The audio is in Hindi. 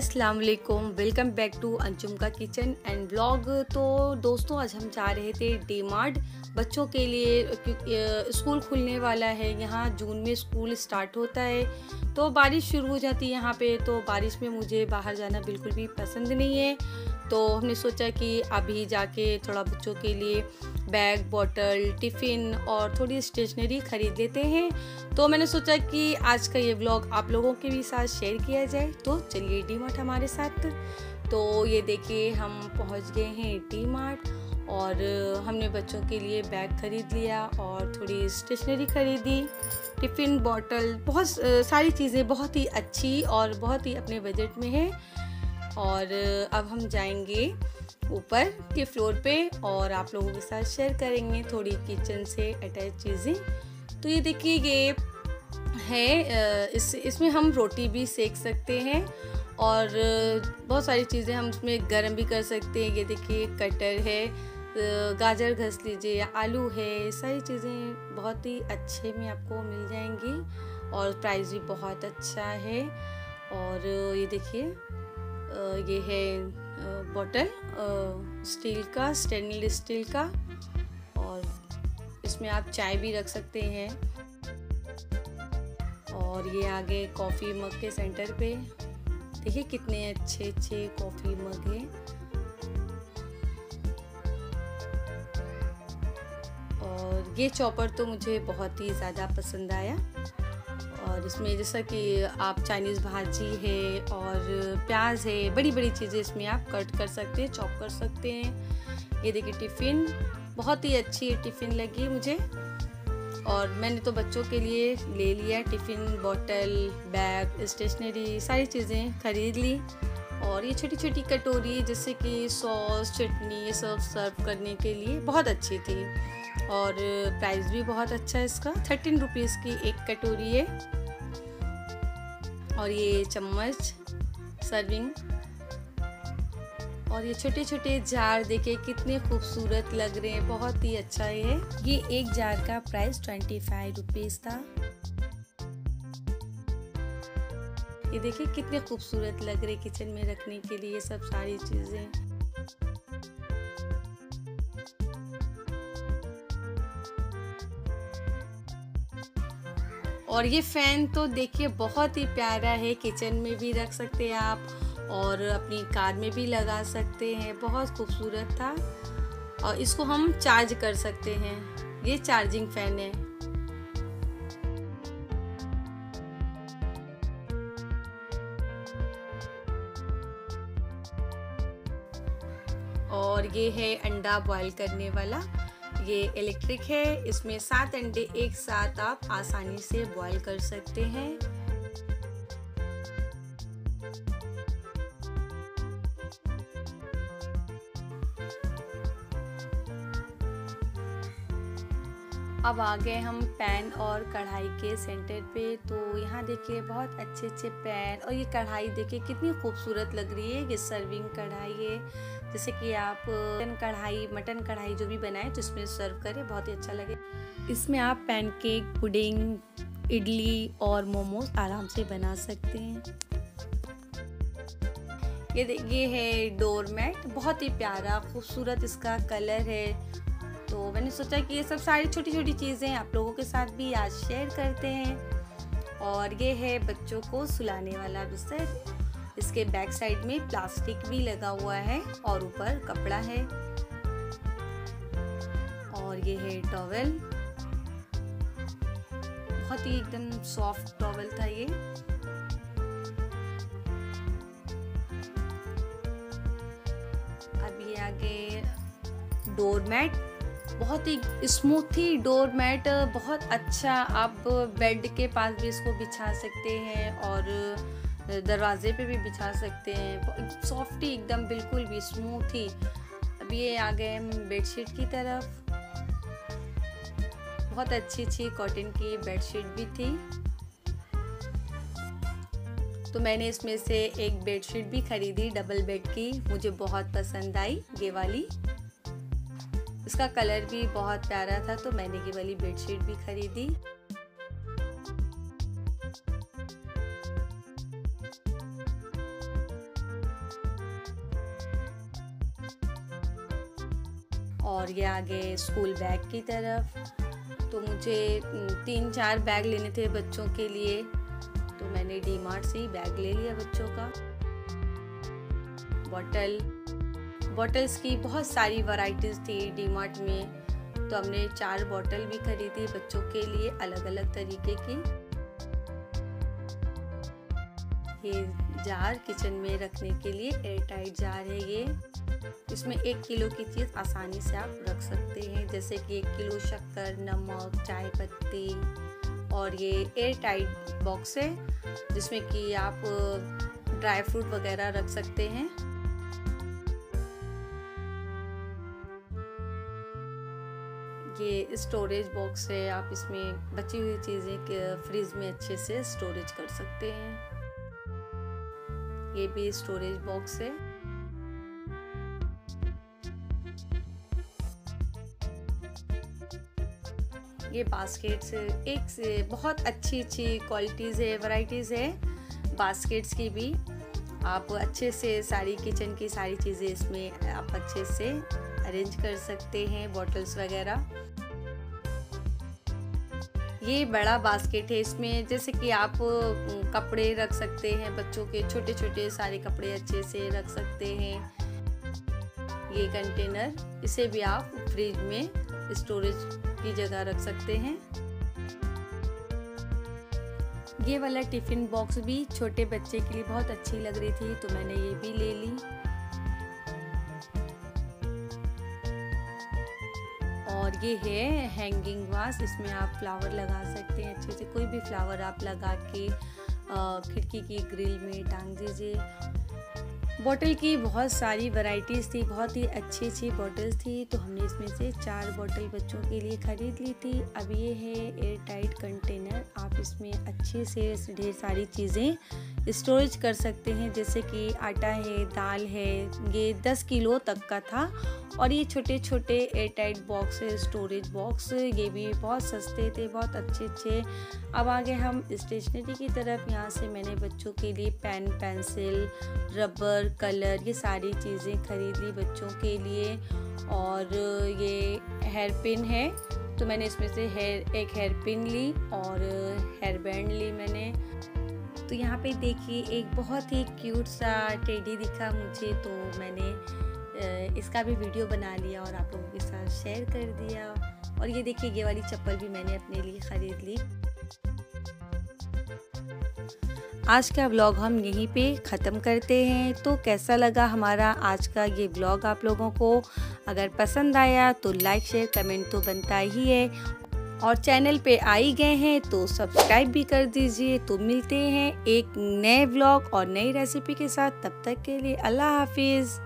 अस्सलाम वालेकुम वेलकम बैक टू अंजुम का किचन एंड ब्लॉग तो दोस्तों, आज हम जा रहे थे डी मार्ट बच्चों के लिए स्कूल खुलने वाला है। यहाँ जून में स्कूल स्टार्ट होता है। तो बारिश शुरू हो जाती है यहाँ पे तो बारिश में मुझे बाहर जाना बिल्कुल भी पसंद नहीं है। तो हमने सोचा कि अभी जाके थोड़ा बच्चों के लिए बैग, बॉटल, टिफ़िन और थोड़ी स्टेशनरी ख़रीद लेते हैं। तो मैंने सोचा कि आज का ये ब्लॉग आप लोगों के भी साथ शेयर किया जाए। तो चलिए डी मार्ट हमारे साथ। तो ये देखिए हम पहुँच गए हैं डी मार्ट और हमने बच्चों के लिए बैग ख़रीद लिया और थोड़ी स्टेशनरी ख़रीदी, टिफ़िन, बॉटल, बहुत सारी चीज़ें बहुत ही अच्छी और बहुत ही अपने बजट में है। और अब हम जाएँगे ऊपर के फ्लोर पे और आप लोगों के साथ शेयर करेंगे थोड़ी किचन से अटैच चीज़ें। तो ये देखिए, ये है इस, इसमें हम रोटी भी सेक सकते हैं और बहुत सारी चीज़ें हम इसमें गर्म भी कर सकते हैं। ये देखिए, कटर है गाजर घस लीजिए या आलू है, सारी चीज़ें बहुत ही अच्छे में आपको मिल जाएँगी और प्राइस भी बहुत अच्छा है। और ये देखिए ये है बॉटल स्टील का स्टेनलेस स्टील का और इसमें आप चाय भी रख सकते हैं। और ये आगे कॉफ़ी मग के सेंटर पे, देखिए कितने अच्छे अच्छे कॉफ़ी मग हैं। और ये चॉपर तो मुझे बहुत ही ज़्यादा पसंद आया। और इसमें जैसा कि आप चाइनीज़ भाजी है और प्याज है बड़ी बड़ी चीज़ें इसमें आप कट कर सकते हैं, चॉप कर सकते हैं। ये देखिए टिफ़िन, बहुत ही अच्छी टिफ़िन लगी मुझे। और मैंने तो बच्चों के लिए ले लिया टिफ़िन, बॉटल, बैग, स्टेशनरी, सारी चीज़ें ख़रीद ली। और ये छोटी छोटी कटोरी जैसे कि सॉस, चटनी, ये सब सर्व करने के लिए बहुत अच्छी थी। और प्राइस भी बहुत अच्छा है इसका। थर्टीन रुपीज़ की एक कटोरी है। और ये चम्मच सर्विंग और ये छोटे छोटे जार देखे कितने खूबसूरत लग रहे हैं, बहुत ही अच्छा है ये। एक जार का प्राइस ट्वेंटी फाइव रुपीज़ था। ये देखिए कितने खूबसूरत लग रहे किचन में रखने के लिए सब सारी चीज़ें। और ये फ़ैन तो देखिए बहुत ही प्यारा है किचन में भी रख सकते हैं आप और अपनी कार में भी लगा सकते हैं, बहुत खूबसूरत था। और इसको हम चार्ज कर सकते हैं, ये चार्जिंग फ़ैन है। और ये है अंडा बॉईल करने वाला। ये इलेक्ट्रिक है। इसमें सात अंडे, एक साथ आप आसानी से बॉईल कर सकते हैं। अब आ गए हम पैन और कढ़ाई के सेंटर पे। तो यहाँ देखिए, बहुत अच्छे अच्छे पैन और ये कढ़ाई देखिए, कितनी खूबसूरत लग रही है, ये सर्विंग कढ़ाई है। जैसे कि आप मटन कढ़ाई मटन कढ़ाई जो भी बनाए तो इसमें सर्व करें, बहुत ही अच्छा लगे। इसमें आप पैनकेक पुडिंग इडली और मोमोज आराम से बना सकते हैं। ये देखिए है डोर मैट बहुत ही प्यारा, खूबसूरत इसका कलर है। तो मैंने सोचा कि ये सब सारी छोटी छोटी चीज़ें आप लोगों के साथ भी आज शेयर करते हैं। और ये है बच्चों को सुलाने वाला बिस्तर इसके बैक साइड में प्लास्टिक भी लगा हुआ है और ऊपर कपड़ा है। और ये है टॉवेल। बहुत ही एकदम सॉफ्ट टॉवेल था ये। अब ये आगे डोर मैट। बहुत ही स्मूथी डोर मैट। बहुत अच्छा आप बेड के पास भी इसको बिछा सकते हैं और दरवाजे पे भी बिछा सकते हैं। सॉफ्ट सॉफ्टी एकदम, बिल्कुल भी स्मूथ ही। अब ये आ गए हम बेडशीट की तरफ़। बहुत अच्छी अच्छी कॉटन की बेडशीट भी थी। तो मैंने इसमें से एक बेडशीट भी खरीदी, डबल बेड की। मुझे बहुत पसंद आई ये वाली। इसका कलर भी बहुत प्यारा था तो मैंने ये वाली बेडशीट भी खरीदी। और ये आगे स्कूल बैग की तरफ़। तो मुझे तीन चार बैग लेने थे बच्चों के लिए। तो मैंने डी मार्ट से ही बैग ले लिया बच्चों का। बॉटल, बॉटल्स की बहुत सारी वैरायटीज़ थी डी मार्ट में। तो हमने चार बॉटल भी खरीदी बच्चों के लिए अलग अलग तरीके की। ये जार किचन में रखने के लिए एयर टाइट जार है ये। इसमें एक किलो की चीज़ आसानी से आप रख सकते हैं, जैसे कि एक किलो शक्कर, नमक, चाय पत्ती और ये एयर टाइट बॉक्स है, जिसमें कि आप ड्राई फ्रूट वगैरह रख सकते हैं। ये स्टोरेज बॉक्स है, आप इसमें बची हुई चीज़ें फ्रिज में अच्छे से स्टोरेज कर सकते हैं। ये भी स्टोरेज बॉक्स है। ये बास्केट्स एक से बहुत अच्छी अच्छी क्वालिटीज़ है वैरायटीज़ है बास्केट्स की भी। आप अच्छे से सारी किचन की सारी चीज़ें इसमें आप अच्छे से अरेंज कर सकते हैं बॉटल्स वगैरह। ये बड़ा बास्केट है। इसमें जैसे कि आप कपड़े रख सकते हैं, बच्चों के छोटे छोटे सारे कपड़े अच्छे से रख सकते हैं। ये कंटेनर इसे भी आप फ्रिज में स्टोरेज की जगह रख सकते हैं। ये वाला टिफ़िन बॉक्स भी छोटे बच्चे के लिए बहुत अच्छी लग रही थी तो मैंने ये भी ले ली। और ये है हैंगिंग वास इसमें आप फ्लावर लगा सकते हैं अच्छे से। कोई भी फ्लावर आप लगा के खिड़की की ग्रिल में टांग दीजिए। बॉटल की बहुत सारी वैरायटीज़ थी, बहुत ही अच्छी अच्छी बॉटल्स थी तो हमने इसमें से चार बॉटल बच्चों के लिए ख़रीद ली थी। अब ये है एयर टाइट कंटेनर, आप इसमें अच्छे से ढेर सारी चीज़ें स्टोरेज कर सकते हैं, जैसे कि आटा है, दाल है, ये 10 किलो तक का था, और ये छोटे छोटे air tight box, storage box, ये भी बहुत सस्ते थे, बहुत अच्छे अच्छे अब आगे हम स्टेशनरी की तरफ़, यहाँ से मैंने बच्चों के लिए पेन, पेंसिल, रबर कलर, ये सारी चीज़ें खरीद ली बच्चों के लिए और ये हेयर पिन है। तो मैंने इसमें से हेयर, एक हेयर पिन ली और हेयर बैंड ली मैंने। तो यहाँ पे देखिए, एक बहुत ही क्यूट सा टेडी दिखा मुझे तो मैंने इसका भी वीडियो बना लिया और आप लोगों के साथ शेयर कर दिया। और ये देखिए, ये वाली चप्पल भी मैंने अपने लिए ख़रीद ली। आज का व्लॉग हम यहीं पे ख़त्म करते हैं। तो कैसा लगा हमारा आज का ये व्लॉग आप लोगों को? अगर पसंद आया तो लाइक शेयर कमेंट तो बनता ही है। और चैनल पे आई गए हैं तो सब्सक्राइब भी कर दीजिए। तो मिलते हैं एक नए व्लॉग और नई रेसिपी के साथ। तब तक के लिए अल्लाह हाफिज़।